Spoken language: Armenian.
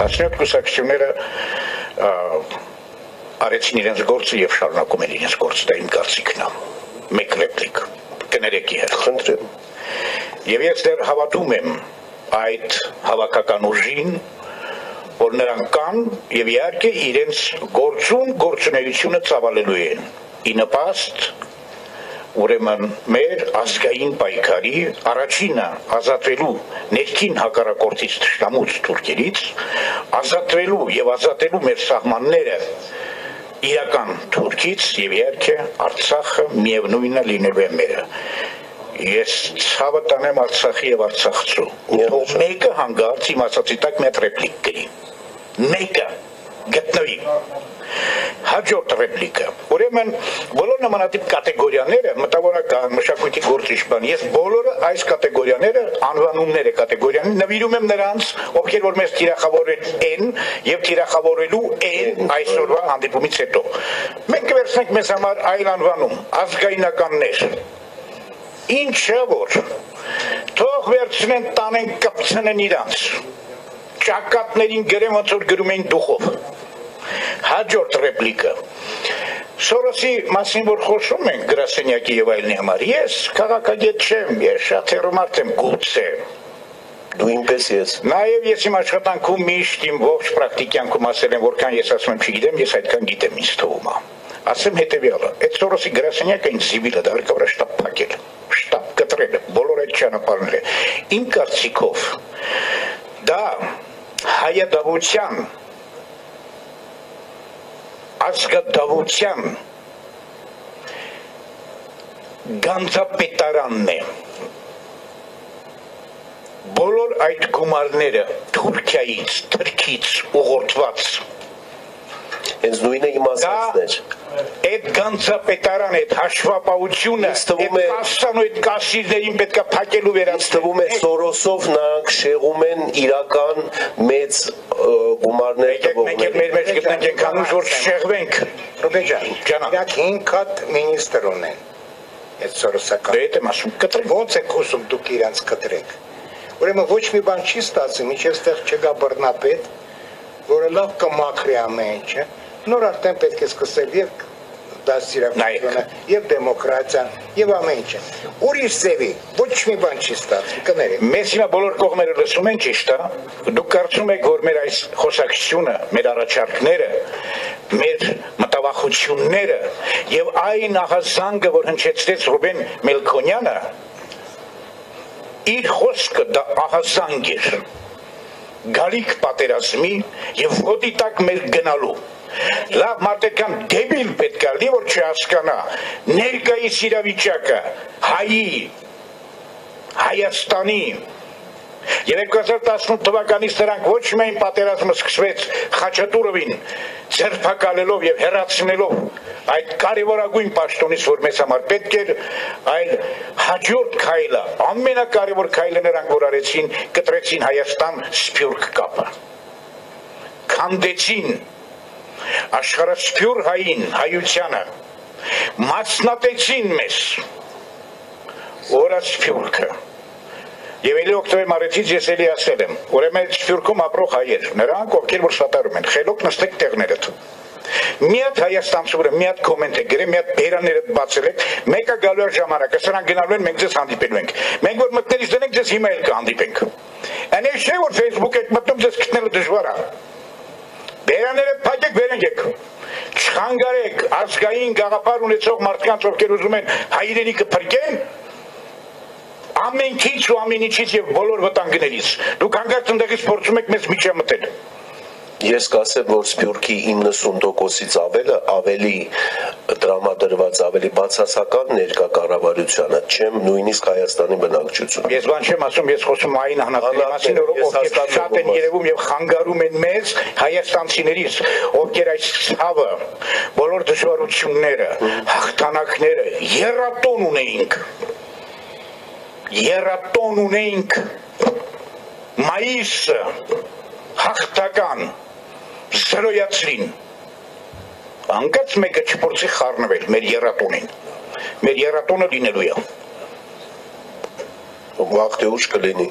17 կուսակցությունները արեցին իրենց գործը եւ շարունակում են իրենց գործը, դա իմ կարծիքն է։ Մեկ ռեպլիկ կներեք իհեր։ Խնդրեմ։ Եվ ես դեռ հավատում եմ այդ հավաքական ուժին, որ նրանք կան եւ իհարկե իրենց գործուն գործունեությունը ծավալելու են։ Ի նպաստ ուրեմն մեր ազգային պայքարի առաջինը ազատվելու ներքին հակառակորդից ճշտամուց թուրքերից ազատվելու եւ ազատելու մեր սահմանները իրական թուրքից եւ իհարկե Արցախը միևնույնը լինելու է մերը ես ցավը տանեմ Արցախի եւ Արցախցու ու մեկը հանգարց իմ ասացի տակ մի հատ ռեպլիկ գրի մեկը գտնվի հաջորդ ռեպլիկը ուրեմն բոլոր նմանատիպ կատեգորիաները մտավորական մշակույթի գործիչ բան ես բոլորը այս կատեգորիաները անվանումները կատեգորիան նվիրում եմ նրանց ովքեր որ մեզ թիրախավորել են եւ թիրախավորելու են այսօրվա հանդիպումից հետո մենք կվերցնենք մեզ համար այլ անվանում ազգայնականներ ինչը որ թող վերցնեն տանեն կպցնեն իրանց ճակատներին գրեմ ոնց որ գրում էին դուխով հաջորդ ռեպլիկը Սորոսի մասին որ խոսում ենք գրասենյակի եւ այլնի համար ես քաղաքագետ չեմ ես շատ հերոմարտ եմ գուցե Դու ինպես ես։ Նաև ես իմ աշխատանքում միշտ իմ ողջ պրակտիկյանքում ասել եմ, որքան ես ասում եմ չգիտեմ, ես այդքան գիտեմ ինձ թվում է։ Ասեմ հետեւյալը. այդ Սորոսի գրասենյակը ինձ զիվիլը դա հարկավոր է շտապ փակել։ Շտապ կտրել, բոլոր այդ ճանապարհները։ Իմ կարծիքով դա հայադավության ազգադավության գանձապետարանն է բոլոր այդ գումարները Թուրքիայից, Թրքից ուղղորդված Հենց նույնը իմաստացն էր։ Այդ գանձապետարան, այդ հաշվապահությունը, է կասան ու այդ կասիրներին պետքա փակելու վերած թվում է Սորոսով նրանք շեղում են իրական մեծ գումարներ տվողներ։ Մենք մեր մեջ գտնենք այնքան ուժ որ շեղվենք։ Ռոբեջան, ջանա։ 5 հատ մինիստր ունեն։ Այդ Սորոսական։ Դե դա մասում կտրեք։ Ոնց է խոսում դուք իրանց կտրեք։ Ուրեմն ոչ մի բան չի ստացի, միջև ստեղ չգա բռնապետ, որը լավ կմաքրի ամեն ինչը նոր արդեն պետք է սկսել եւ դասիրակությունը եւ դեմոկրատիան եւ ամեն ինչը ուրիշ ծեվի ոչ մի բան չի ստացվում կներեք մեզ հիմա բոլոր կողմերը լսում են ճիշտ է դուք կարծում եք որ մեր այս խոսակցությունը մեր առաջարկները մեր մտավախությունները եւ այն ահազանգը որ հնչեցրեց Ռուբեն Մելքոնյանը իր խոսքը դա ահազանգ էր գալիք պատերազմի եւ ոդի տակ մեր գնալու Լավ մարդեկան դեբիլ պետք է լինի, որ չհասկանա ներկայիս իրավիճակը հայի Հայաստանի Եվ 2018 թվականից նրանք ոչ միայն պատերազմը սկսվեց Խաչատուրովին ձերբակալելով եւ հերացնելով այդ կարևորագույն պաշտոնից, որ մեզ համար պետք էր, այլ հաջորդ քայլը, ամենակարևոր քայլը նրանք որ արեցին, կտրեցին Հայաստան Սփյուռք կապը։ Քանդեցին աշխարհասփյուր հային, հայությանը մասնատեցին մեզ օրասփյուռքը Եվ էլի օկտոբեր մարեցից ես էլի ասել եմ, ուրեմն Սփյուռքում ապրող հայեր, նրանք ովքեր որ շատարում են, խելոք նստեք տեղներդ։ Մի հատ Հայաստանցուրը մի հատ կոմենտ է գրել, մի հատ բերաները բացել եք, մեկը գալու է ժամանակը, սրանք գնալու են, մենք ձեզ հանդիպելու ենք։ Մենք որ մտնելիս դնենք, ձեզ հիմա էլ կհանդիպենք։ չէ որ Facebook եք մտնում, ձեզ գտնելը դժվար է։ Բերաները փակեք, վերենք եք չխանգարեք ազգային գաղափար ունեցող մարդկանց, ովքեր ուզում են հայրենիքը փրկեն, ամենքից ու ամենիչից եւ բոլոր վտանգներից։ Դուք հանգարց ընդեղից փորձում եք մեզ միջամտել։ Ես կասեմ, որ Սփյուռքի 90%-ից ավելը ավելի դրամադրված, ավելի բացասական ներկա կառավարությանը, չեմ նույնիսկ Հայաստանի բնակչություն։ Ես բան չեմ ասում, ես խոսում այն հնարավորի մասին, որ ովքեր շատ են երևում եւ խանգարում են մեզ հայաստանցիներից, ովքեր այս ցավը, բոլոր դժվարությունները, հաղթանակները երատոն ունեինք։ Երատոն ունեինք մայիսը հաղթական զրոյացրին անկած մեկը չփորձի խառնվել մեր երատոնին մեր երատոնը լինելու է վաղ թե ուշ կլինի